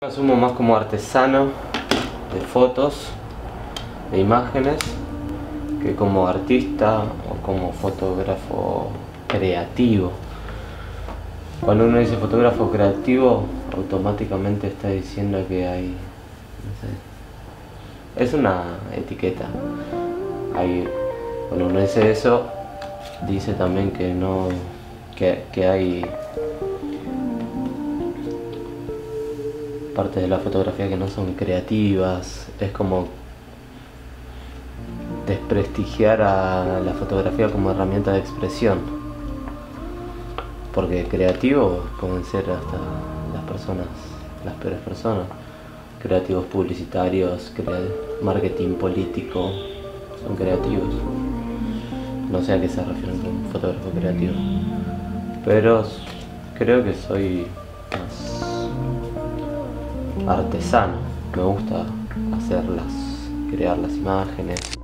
Me asumo más como artesano de fotos, de imágenes, que como artista o como fotógrafo creativo. Cuando uno dice fotógrafo creativo, automáticamente está diciendo que hay... No sé, es una etiqueta. Cuando uno dice eso, dice también que no... que, que hay partes de la fotografía que no son creativas, es como desprestigiar a la fotografía como herramienta de expresión. Porque creativos pueden ser hasta las personas, las peores personas. Creativos publicitarios, marketing político, son creativos. No sé a qué se refieren con fotógrafo creativo. Pero creo que soy artesano. Me gusta hacerlas, crear las imágenes.